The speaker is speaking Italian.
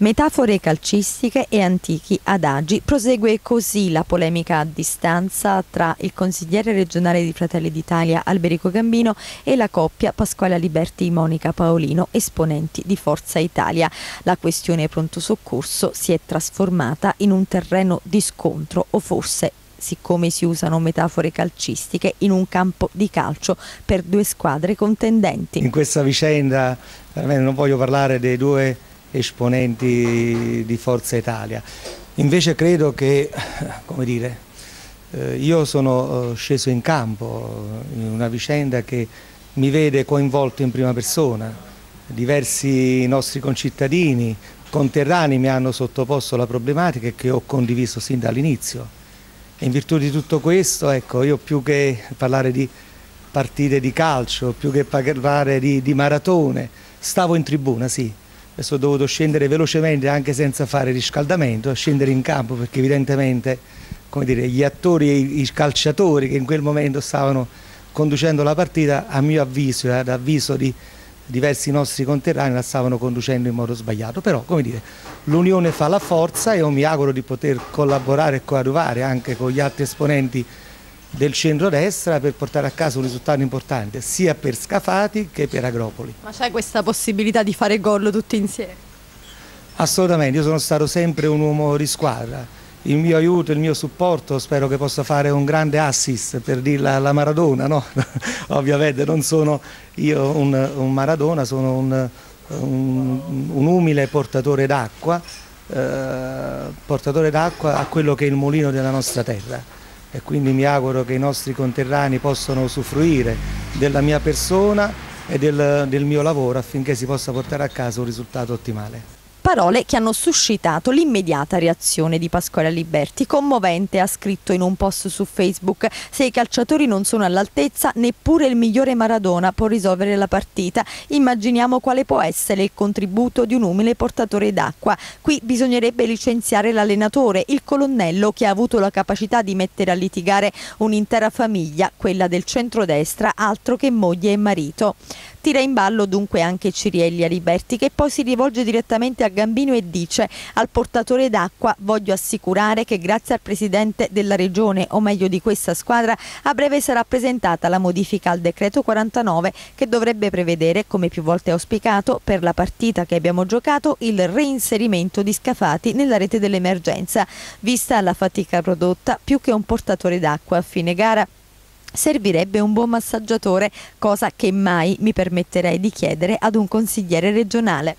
Metafore calcistiche e antichi adagi. Prosegue così la polemica a distanza tra il consigliere regionale di Fratelli d'Italia Alberico Gambino e la coppia Pasquale Liberti Monica Paolino, esponenti di Forza Italia. La questione pronto soccorso si è trasformata in un terreno di scontro o forse siccome si usano metafore calcistiche, in un campo di calcio per due squadre contendenti. In questa vicenda non voglio parlare dei due esponenti di Forza Italia. Invece credo che, come dire, eh, io sono eh, sceso in campo in una vicenda che mi vede coinvolto in prima persona. Diversi nostri concittadini, conterranei mi hanno sottoposto la problematica che ho condiviso sin dall'inizio. In virtù di tutto questo, ecco, io più che parlare di partite di calcio, più che parlare di, di maratone, stavo in tribuna, sì, adesso ho dovuto scendere velocemente anche senza fare riscaldamento, scendere in campo perché evidentemente dire, gli attori e i calciatori che in quel momento stavano conducendo la partita a mio avviso e ad avviso di diversi nostri conterranei la stavano conducendo in modo sbagliato, però come dire l'unione fa la forza e io mi auguro di poter collaborare e coadiuvare anche con gli altri esponenti del centro-destra per portare a casa un risultato importante sia per Scafati che per Agropoli. Ma c'è questa possibilità di fare gol tutti insieme? Assolutamente, io sono stato sempre un uomo di squadra, il mio aiuto, il mio supporto spero che possa fare un grande assist per dirla alla Maradona, no? ovviamente non sono io un, un Maradona, sono un, un, un umile portatore d'acqua, eh, portatore d'acqua a quello che è il mulino della nostra terra e quindi mi auguro che i nostri conterranei possano usufruire della mia persona e del, del mio lavoro affinché si possa portare a casa un risultato ottimale. Parole che hanno suscitato l'immediata reazione di Pasquale Liberti. Commovente ha scritto in un post su Facebook se i calciatori non sono all'altezza neppure il migliore Maradona può risolvere la partita. Immaginiamo quale può essere il contributo di un umile portatore d'acqua. Qui bisognerebbe licenziare l'allenatore, il colonnello che ha avuto la capacità di mettere a litigare un'intera famiglia, quella del centrodestra, altro che moglie e marito. Tira in ballo dunque anche Cirielli Liberti che poi si rivolge direttamente a Gambino e dice al portatore d'acqua voglio assicurare che grazie al presidente della regione o meglio di questa squadra a breve sarà presentata la modifica al decreto 49 che dovrebbe prevedere come più volte auspicato per la partita che abbiamo giocato il reinserimento di Scafati nella rete dell'emergenza vista la fatica prodotta più che un portatore d'acqua a fine gara servirebbe un buon massaggiatore, cosa che mai mi permetterei di chiedere ad un consigliere regionale.